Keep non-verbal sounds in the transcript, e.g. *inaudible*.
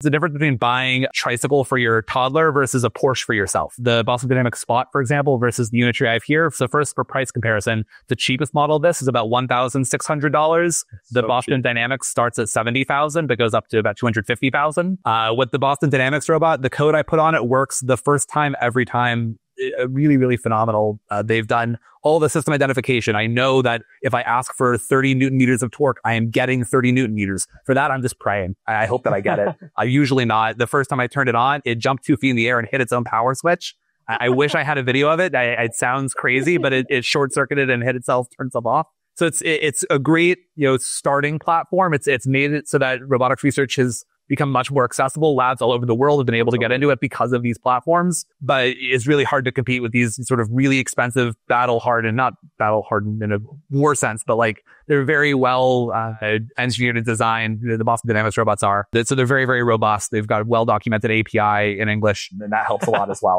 the difference between buying a tricycle for your toddler versus a Porsche for yourself. The Boston Dynamics Spot, for example, versus the Unitree I have here. So first for price comparison, the cheapest model of this is about $1,600. The so Boston cheap. Dynamics starts at 70,000, but goes up to about 250,000. Uh, with the Boston Dynamics robot, the code I put on it works the first time, every time really, really phenomenal. Uh, they've done all the system identification. I know that if I ask for 30 newton meters of torque, I am getting 30 newton meters. For that, I'm just praying. I, hope that I get it. *laughs* I usually not. The first time I turned it on, it jumped two feet in the air and hit its own power switch. I, I wish I had a video of it. I, it sounds crazy, but it, it short circuited and hit itself, turned itself off. So it's it, it's a great you know starting platform. It's it's made it so that robotics research has become much more accessible. Labs all over the world have been able to get into it because of these platforms, but it's really hard to compete with these sort of really expensive battle hardened, not battle hardened in a war sense, but like they're very well uh, engineered and designed. The Boston Dynamics robots are. So they're very, very robust. They've got a well documented API in English and that helps a lot as well.